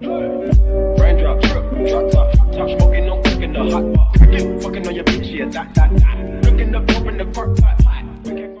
Raindrop, drip, drop top, top smoking, no cooking the hot pot. Fucking on your bitch, yeah, that, that, that. Looking up, open the court, pot, pot.